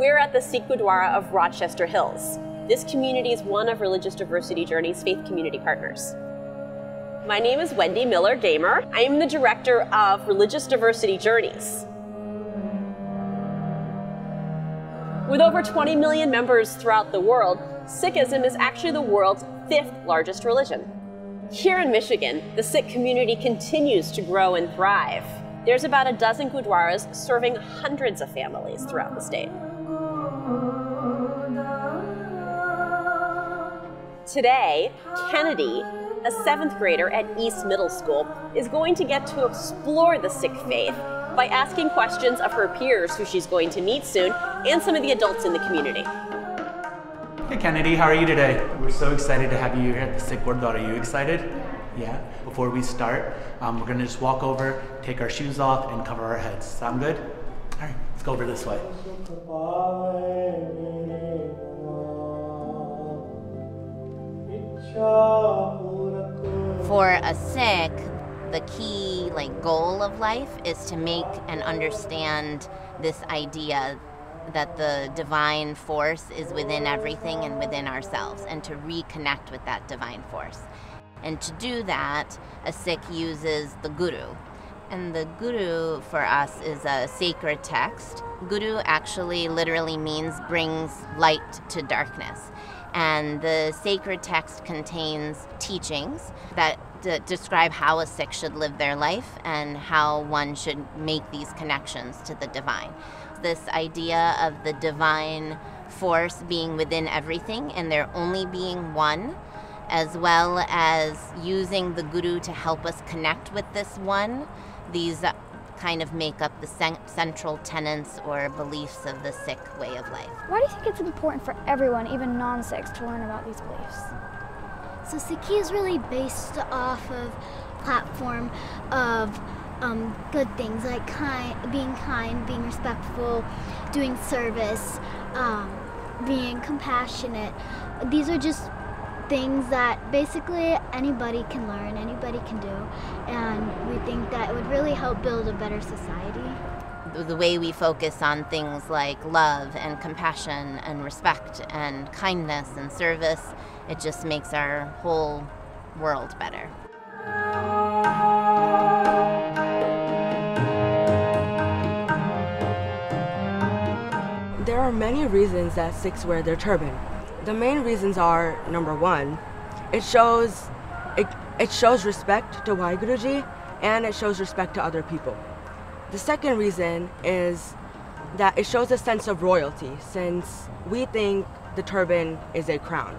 We're at the Sikh Gurdwara of Rochester Hills. This community is one of Religious Diversity Journey's faith community partners. My name is Wendy Miller Gamer. I am the director of Religious Diversity Journeys. With over 20 million members throughout the world, Sikhism is actually the world's fifth largest religion. Here in Michigan, the Sikh community continues to grow and thrive. There's about a dozen Gurdwaras serving hundreds of families throughout the state. Today, Kennedy, a seventh grader at East Middle School, is going to get to explore the Sikh faith by asking questions of her peers who she's going to meet soon and some of the adults in the community. Hey Kennedy, how are you today? We're so excited to have you here at the Sikh Gurdwara. Are you excited? Yeah? Before we start, um, we're gonna just walk over, take our shoes off, and cover our heads. Sound good? All right, let's go over this way. For a Sikh, the key like goal of life is to make and understand this idea that the divine force is within everything and within ourselves and to reconnect with that divine force. And to do that, a Sikh uses the Guru. And the Guru for us is a sacred text. Guru actually literally means brings light to darkness. And the sacred text contains teachings that describe how a Sikh should live their life and how one should make these connections to the divine. This idea of the divine force being within everything and there only being one, as well as using the Guru to help us connect with this one. These kind of make up the central tenets or beliefs of the Sikh way of life. Why do you think it's important for everyone, even non-Sikhs, to learn about these beliefs? So Sikhi is really based off of platform of um, good things like kind, being kind, being respectful, doing service, um, being compassionate. These are just things that basically anybody can learn, anybody can do, and we think that it would really help build a better society. The way we focus on things like love and compassion and respect and kindness and service, it just makes our whole world better. There are many reasons that Sikhs wear their turban. The main reasons are number one, it shows it, it shows respect to Waheguruji and it shows respect to other people. The second reason is that it shows a sense of royalty since we think the turban is a crown.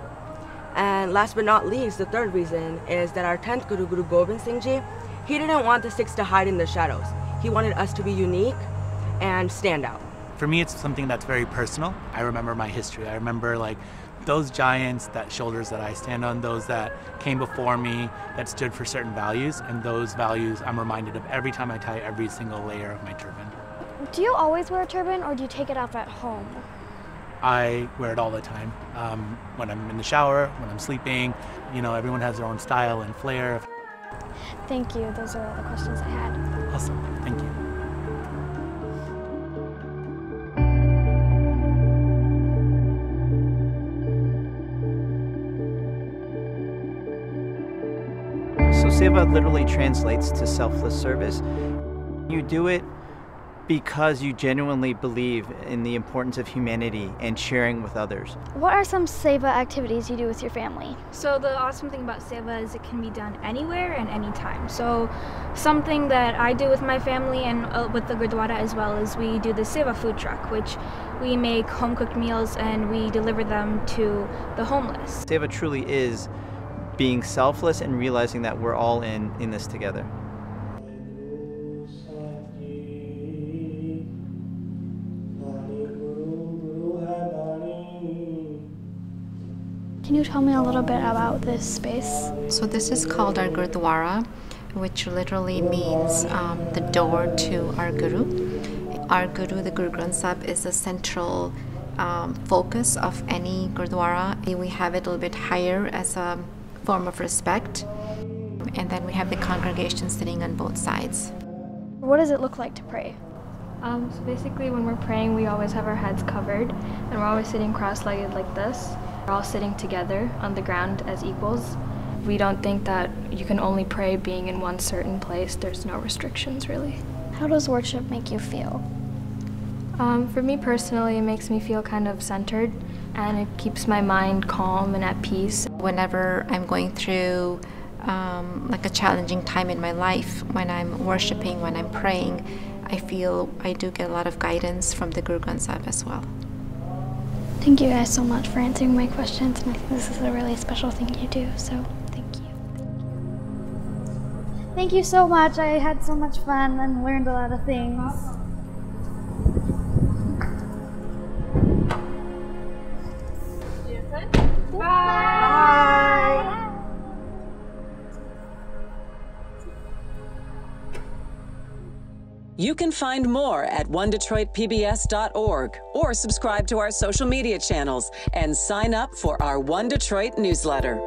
And last but not least, the third reason is that our 10th Guru, Guru Gobind Singh Ji, he didn't want the Sikhs to hide in the shadows. He wanted us to be unique and stand out. For me, it's something that's very personal. I remember my history. I remember like those giants, that shoulders that I stand on, those that came before me, that stood for certain values, and those values I'm reminded of every time I tie every single layer of my turban. Do you always wear a turban or do you take it off at home? I wear it all the time. Um, when I'm in the shower, when I'm sleeping, you know, everyone has their own style and flair. Thank you. Those are all the questions I had. Awesome. Thank you. Seva literally translates to selfless service. You do it because you genuinely believe in the importance of humanity and sharing with others. What are some Seva activities you do with your family? So the awesome thing about Seva is it can be done anywhere and anytime. So something that I do with my family and uh, with the Gurdwara as well is we do the Seva food truck, which we make home cooked meals and we deliver them to the homeless. Seva truly is being selfless and realizing that we're all in in this together. Can you tell me a little bit about this space? So this is called our Gurdwara, which literally means um, the door to our Guru. Our Guru, the Guru Granth Sahib, is the central um, focus of any Gurdwara. We have it a little bit higher as a form of respect. And then we have the congregation sitting on both sides. What does it look like to pray? Um, so basically, when we're praying, we always have our heads covered, and we're always sitting cross-legged like this. We're all sitting together on the ground as equals. We don't think that you can only pray being in one certain place. There's no restrictions, really. How does worship make you feel? Um, for me personally, it makes me feel kind of centered, and it keeps my mind calm and at peace. Whenever I'm going through um, like a challenging time in my life, when I'm worshiping, when I'm praying, I feel I do get a lot of guidance from the Guru Granth Sahib as well. Thank you guys so much for answering my questions, and I think this is a really special thing you do, so thank you. Thank you so much. I had so much fun and learned a lot of things. You can find more at onedetroitpbs.org or subscribe to our social media channels and sign up for our One Detroit newsletter.